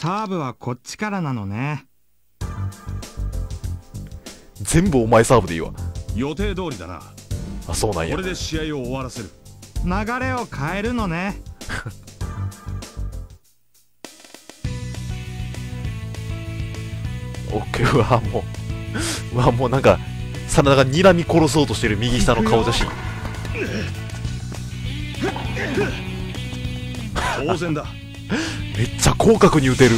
サーブはこっちからなのね。全部お前サーブでいいわ。予定通りだな。あそうなんや。これで試合を終わらせる。流れを変えるのね。オッケー。うわもうう。わもうなんか真田が睨み殺そうとしてる右下の顔写真。当然だめっちゃ広角に打てる。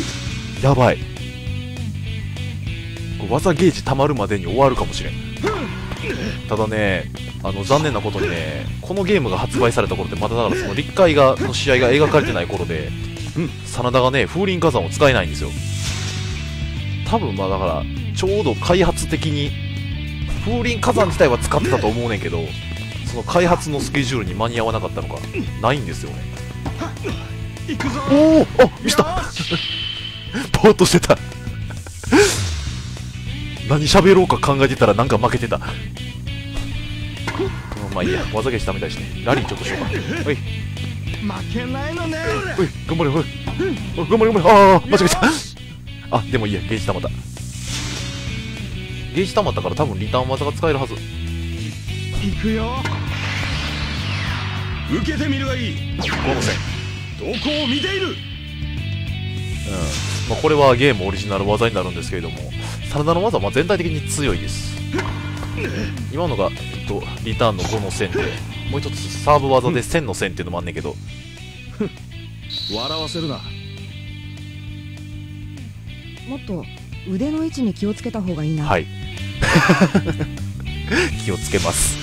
やばい。技ゲージ溜まるまでに終わるかもしれん。ただねあの残念なことにねこのゲームが発売された頃ってまだだからその立海がの試合が描かれてない頃で真田がね風林火山を使えないんですよ。多分まあだからちょうど開発的に風林火山自体は使ってたと思うねんけどその開発のスケジュールに間に合わなかったのかないんですよね。おおあ見した。ぼーっとしてた。何喋ろうか考えてたらなんか負けてた。うんまあいいや。技ゲージ貯めたいしね。ラリーちょっとしようか。はい負けないのねおい頑張れおいおい頑張れ頑張れ。ああ間違えた。あでもいいや。ゲージ溜まった。ゲージ溜まったから多分リターン技が使えるはず。行くよ。受けてみるがい。いこの線どこを見ている？うん。まあ、これはゲームオリジナル技になるんですけれども真田の技はまあ全体的に強いです。今のが、えっと、リターンの5の線でもう一つサーブ技で1000の線っていうのもあんねんけど。笑わせるな。もっと腕の位置に気をつけた方がいいな、はい。気をつけます。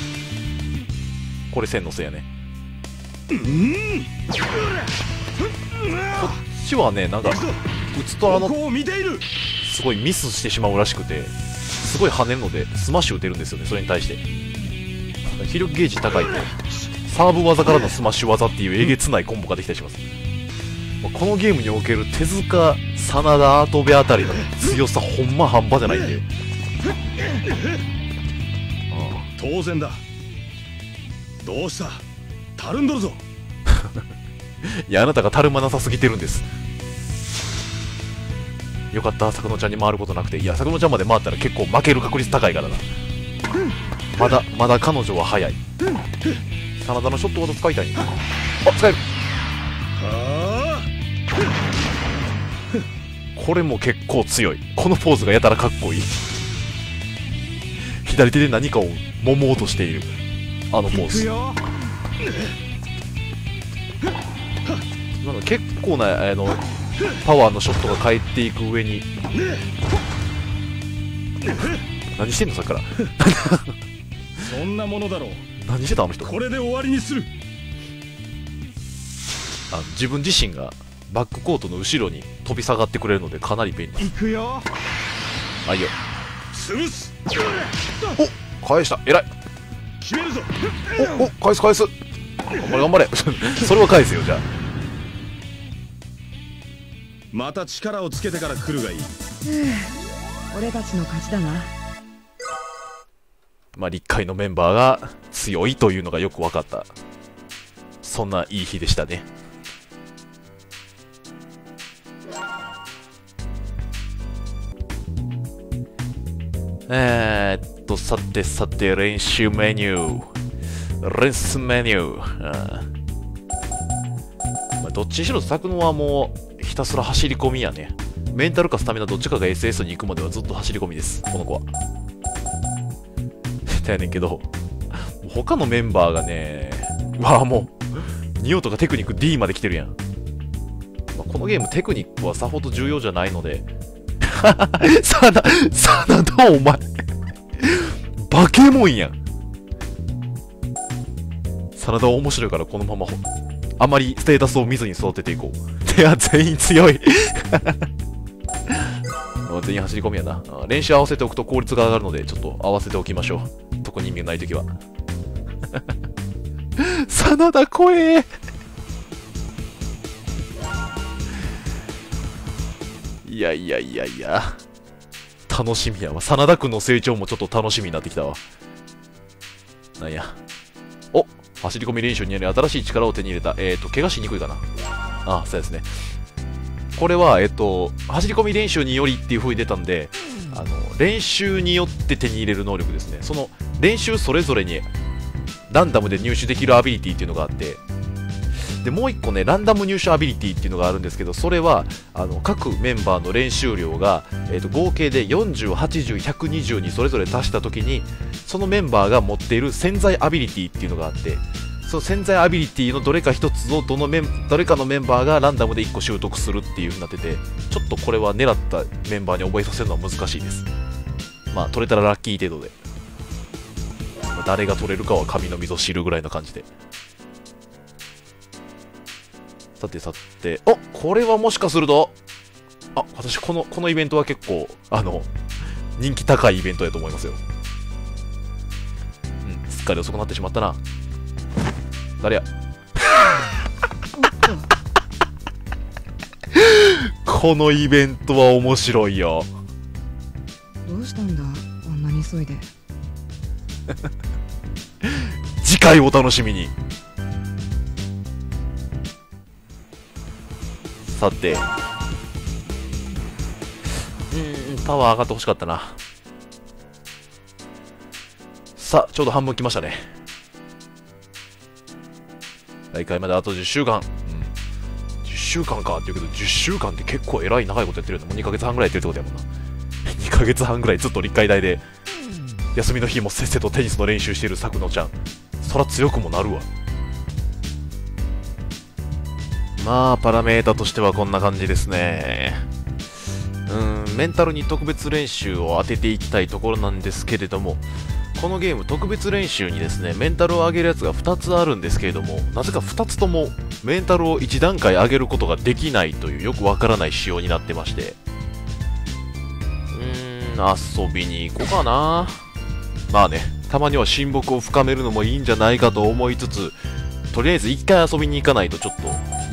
これ1000の線やねこっちはねなんか打つとあのすごいミスしてしまうらしくてすごい跳ねるのでスマッシュ打てるんですよねそれに対して。気力ゲージ高いんでサーブ技からのスマッシュ技っていうえげつないコンボができたりします。まあこのゲームにおける手塚真田アートベあたりの 強さほんま半端じゃないんで。当然だ。どうした？たるんどるぞ いやあなたがたるまなさすぎてるんです。よかった。坂野ちゃんに回ることなくて。いや坂野ちゃんまで回ったら結構負ける確率高いからな。まだまだ彼女は早い。真田のショット技使いたい。んだあ使える。これも結構強い。このポーズがやたらかっこいい。左手で何かを揉もうとしている。あのポーズ。なんか結構なあのパワーのショットが返っていく上に。何してんのさっきから。そんなものだろう。何してたあの人。これで終わりにする。あの自分自身がバックコートの後ろに飛び下がってくれるのでかなり便利。行くよ。あいいよ。潰す返した。偉い。決めるぞ。おお返す返す。頑張れ頑張れ。それは返すよじゃあまた力をつけてから来るがいい。俺たちの勝ちだな。まあ立会のメンバーが強いというのがよく分かった。そんないい日でしたね。えー、っとさてさて練習メニュー。練習メニュー、うんまあ、どっちにしろ作野はもうひたすら走り込みやねメンタルかスタミナどっちかが SS に行くまではずっと走り込みですこの子は だやねんけど、他のメンバーがね、わあもう、ニオとかテクニック D まで来てるやん。まあこのゲームテクニックはさほど重要じゃないので、さな、さなだお前、バケモンやん。真田は面白いからこのままあまりステータスを見ずに育てていこう。いや、全員強い。全員走り込みやな。練習合わせておくと効率が上がるので、ちょっと合わせておきましょう。特に意味がないときは。真田怖えいやいやいやいや。楽しみやわ。真田君の成長もちょっと楽しみになってきたわ。なんや。お走り込み練習により新しい力を手に入れた。えっ、ー、と、怪我しにくいかな。あ、そうですね。これは、えっと、走り込み練習によりっていう風に出たんで、あの、練習によって手に入れる能力ですね。その、練習それぞれに、ランダムで入手できるアビリティっていうのがあって、で、もう一個ね、ランダム入手アビリティっていうのがあるんですけど、それは、あの、各メンバーの練習量が、えっと、合計で40、80、120にそれぞれ足したときに、そのメンバーが持っている潜在アビリティっていうのがあって、その潜在アビリティのどれか一つをどのメンどれかのメンバーがランダムで1個習得するっていう風になっててちょっとこれは狙ったメンバーに覚えさせるのは難しいです。まあ取れたらラッキー程度で、誰が取れるかは神の溝知るぐらいの感じで。さてさておこれはもしかするとあ私このこのイベントは結構あの人気高いイベントやと思いますよ。うんすっかり遅くなってしまったな。誰や？このイベントは面白いよ。どうしたんだ？あんなに急いで。次回お楽しみに。さて。うーんパワー上がってほしかったな。さあちょうど半分来ましたね大会まであと10週間、うん、10週間か。って言うけど10週間って結構えらい長いことやってるよね。もう2ヶ月半ぐらいやってるってことやもんな。2ヶ月半ぐらいずっと立会大で休みの日もせっせとテニスの練習している作野ちゃん。そら強くもなるわ。まあパラメータとしてはこんな感じですね。うんメンタルに特別練習を当てていきたいところなんですけれども。このゲーム特別練習にですねメンタルを上げるやつが2つあるんですけれどもなぜか2つともメンタルを1段階上げることができないというよくわからない仕様になってまして。うーん遊びに行こうかな。まあねたまには親睦を深めるのもいいんじゃないかと思いつつとりあえず1回遊びに行かないとちょっと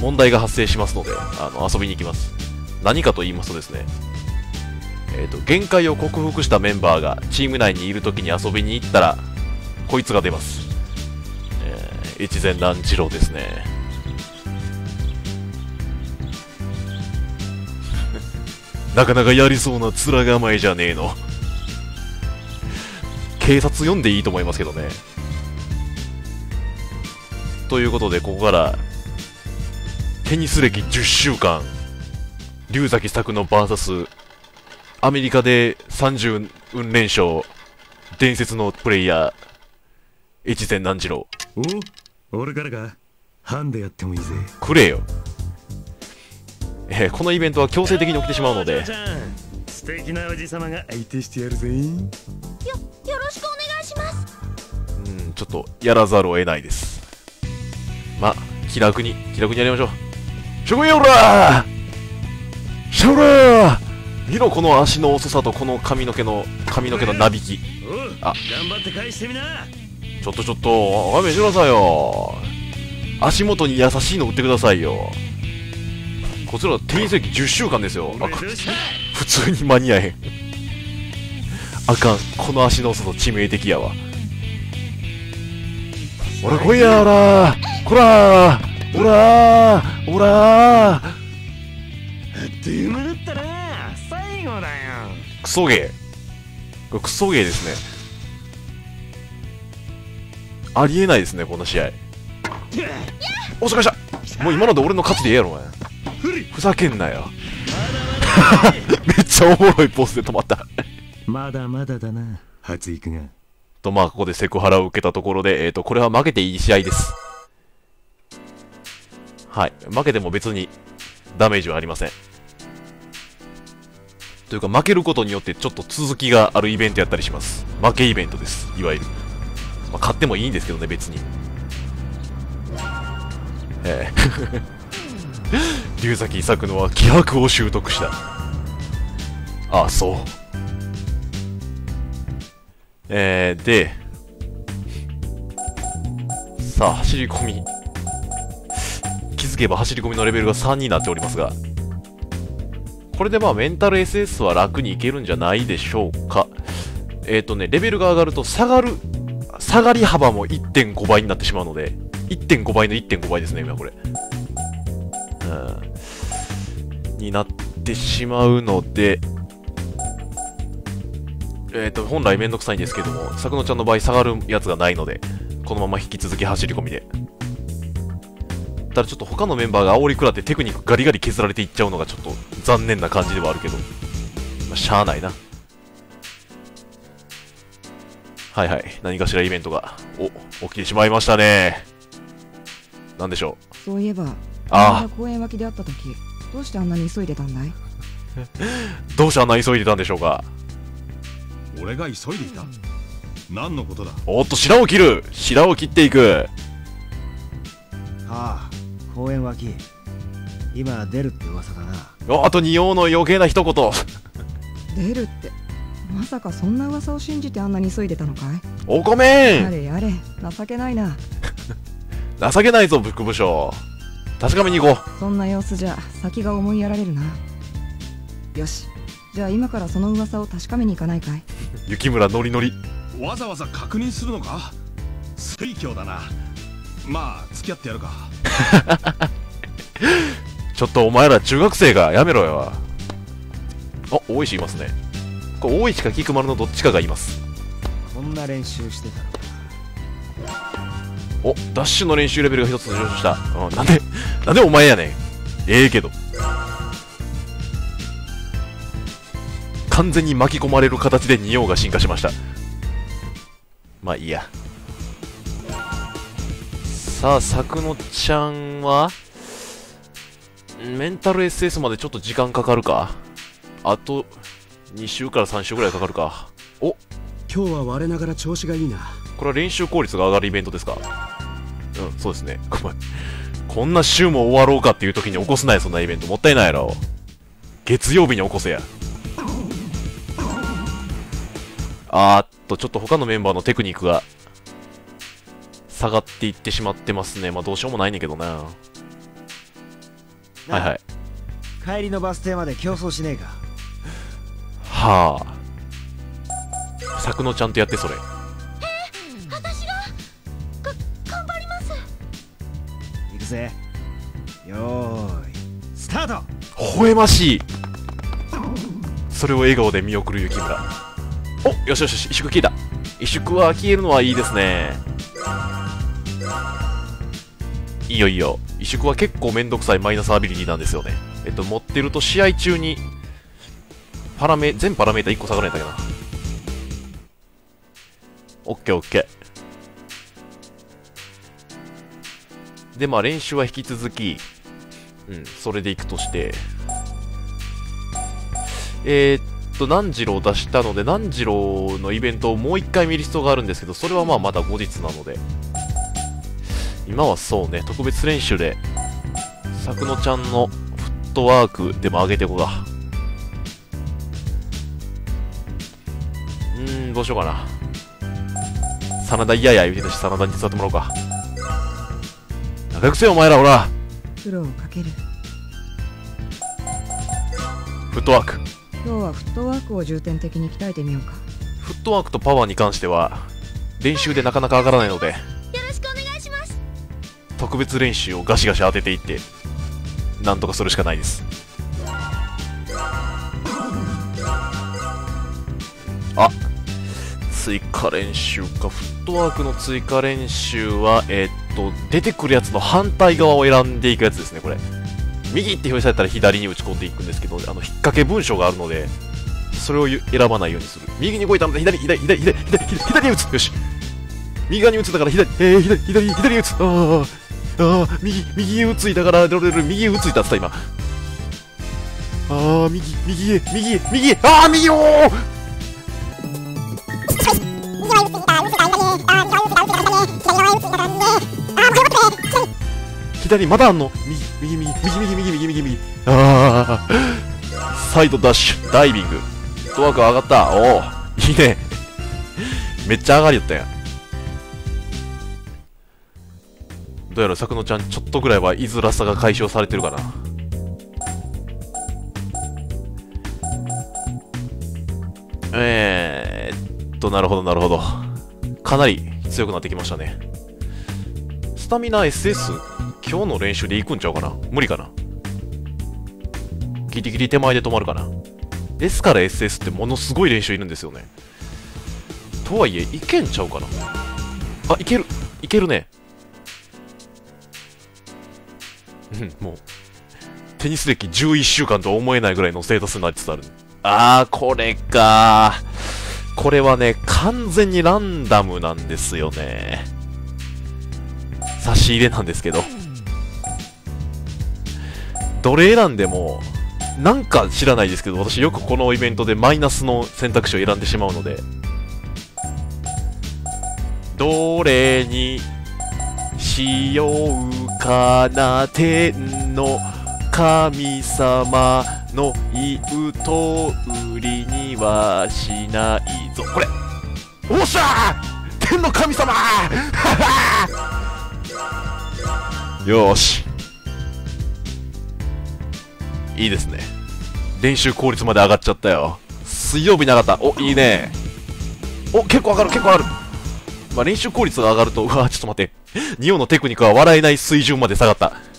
問題が発生しますのであの遊びに行きます。何かと言いますとですねえー、と限界を克服したメンバーがチーム内にいる時に遊びに行ったらこいつが出ます、えー、越前乱次郎ですね。なかなかやりそうな面構えじゃねえの。警察読んでいいと思いますけどね。ということでここからテニス歴10週間龍崎作の VS アメリカで30運連勝、伝説のプレイヤー、越前南次郎。お俺からか？ハンデやってもいいぜくれよ。えーこのイベントは強制的に起きてしまうので素敵なおじさまが相手してやるぜよろしくお願いしますうん、ちょっとやらざるを得ないです。ま、気楽に、気楽にやりましょう。諸君よらしょら見ろこの足の遅さとこの髪の毛の、髪の毛のなびき。あ頑張って返してみなちょっとちょっと、勘弁してくださいよ。足元に優しいの売ってくださいよ。こちらテニス歴10週間ですよ。あ普通に間に合えへん。あかん。この足の遅さ致命的やわ。ほら来いやおらーこらーおらーおらったな最後だよクソゲー。これクソゲーですね。ありえないですね、この試合。お疲れしたもう今ので俺の勝ちでええやろ、お前。ふざけんなよ。めっちゃおもろいポーズで止まった。まだまだだな発育がと、まあ、ここでセクハラを受けたところで、えっ、と、これは負けていい試合です。はい。負けても別にダメージはありません。というか、負けることによってちょっと続きがあるイベントやったりします。負けイベントです。いわゆる。まあ、勝ってもいいんですけどね、別に。ええ 龍崎作野は気迫を習得した。ああ、そう。えー、で、さあ、走り込み。気づけば走り込みのレベルが3になっておりますが、これでまあメンタル SS は楽にいけるんじゃないでしょうか。えっ、ー、とね、レベルが上がると下がる、下がり幅も1.5倍になってしまうので、1.5倍の1.5倍ですね、今これ。うん。になってしまうので、えっ、と、本来めんどくさいんですけども、作野ちゃんの場合下がるやつがないので、このまま引き続き走り込みで。ただちょっと他のメンバーが煽り食らってテクニックガリガリ削られていっちゃうのがちょっと残念な感じではあるけど、まあ、しゃあないな。はいはい、何かしらイベントが、お、起きてしまいましたね。なんでしょう？そういえばあ。ああ公園脇で会った時どうしてあんなに急いでたんだい？どうしてあんな急いでたんでしょうか？俺が急いでいた？何のことだ？おっと、白を切る。白を切っていく。ああ公園脇今出るって噂だな。おあと仁王の余計な一言。出るって。まさかそんな噂を信じてあんなに急いでたのかい？おごめん。やれやれ。情けないな。情けないぞ、副部長。確かめに行こそんな様子じゃ先が思いやられるな。よし。じゃあ今からその噂を確かめに行かないかい？う 雪村ノリノリ。わざわざ確認するのか？水郷だな。まあ付き合ってやるか ちょっとお前ら中学生がやめろよあ、大石いますねこれ大石か菊丸のどっちかがいますこんな練習してたのかお、ダッシュの練習レベルが一つ上昇した。うん、なんで、なんでお前やねん。ええけど。完全に巻き込まれる形で仁王が進化しました。まあいいや。さあ、作野ちゃんは、んメンタル SS までちょっと時間かかるか？あと、2週から3週ぐらいかかるか？お、今日は我ながら調子がいいなこれは練習効率が上がるイベントですか？うん、そうですね。こんな週も終わろうかっていう時に起こすなよ、そんなイベント。もったいないやろ。月曜日に起こせや。あーっと、ちょっと他のメンバーのテクニックが下がっていってしまってますね。まあどうしようもないねんけどな。はいはい。帰りのバス停まで競争しねえかはあ。作野ちゃんとやってそれ。私がが頑張ります行くぜよーいスタート微笑ましいそれを笑顔で見送る雪村およしよしよし萎縮消えた萎縮は消えるのはいいですねいいよいいよ。萎縮は結構めんどくさいマイナスアビリティなんですよね。えっと持ってると試合中にパラメ全パラメータ1個下がらないんだけどな。オッケーオッケー。でまあ練習は引き続きうん、それでいくとして、えー、っと、何次郎を出したので、何次郎のイベントをもう一回見る必要があるんですけど、それはまあまだ後日なので、今はそうね、特別練習で、作野ちゃんのフットワークでも上げていこうか。うーん、どうしようかな。真田嫌や言うてたし、真田に手伝ってもらおうか。仲良くせよ、お前ら、ほら苦労をかけるフットワーク。今日はフットワークを重点的に鍛えてみようかフットワークとパワーに関しては、練習でなかなか上がらないので、特別練習をガシガシ当てていって、なんとかするしかないです。あ追加練習か。フットワークの追加練習は、えーっと、出てくるやつの反対側を選んでいくやつですね、これ。右って表示されたら左に打ち込んでいくんですけど、あの、引っ掛け文章があるので、それを選ばないようにする。右に動いたので、左、左、左、左、左、左、左に打つ。よし。右側に打つだから左、えー、左、左、左に打つ。あー。あー、右、右へ打ついだから、ロレル、右へ打ついたって言った、今。あー、右、右へ、右へ、右へ、あー、右おー左まだあんの？右、右、右、右、右、右、右、右、右。あ。サイドダッシュ、ダイビング。フットワーク上がった。おおいいね。めっちゃ上がりよったやん。どうやら作野ちゃん、ちょっとぐらいは居づらさが解消されてるかな。えーっと、なるほど、なるほど。かなり強くなってきましたね。スタミナ SS、今日の練習で行くんちゃうかな？無理かな？ギリギリ手前で止まるかな？S から SS ってものすごい練習いるんですよね。とはいえいけんちゃうかな？あいける。いけるね。うんもう。テニス歴11週間とは思えないぐらいのステータスになりつつあるあーこれか。これはね完全にランダムなんですよね。差し入れなんですけど。どれ選んでもなんか知らないですけど私よくこのイベントでマイナスの選択肢を選んでしまうので。どれにしようかな天の神様の言う通りにはしないぞ。これ。おっしゃ!ー天の神様! よーし。いいですね。練習効率まで上がっちゃったよ。水曜日に上がった。おいいね。お結構上がる結構上がる。まあ練習効率が上がるとうわちょっと待って。ニオのテクニックは笑えない水準まで下がった。